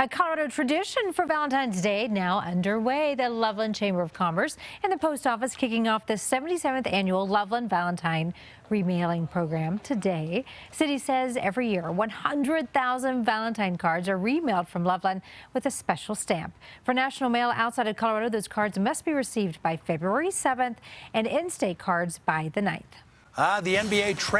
A Colorado tradition for Valentine's Day now underway. The Loveland Chamber of Commerce and the Post Office kicking off the 77th annual Loveland Valentine remailing program today. City says every year 100,000 Valentine cards are remailed from Loveland with a special stamp. For National Mail outside of Colorado, those cards must be received by February 7th and in-state cards by the 9th. Ah, the NBA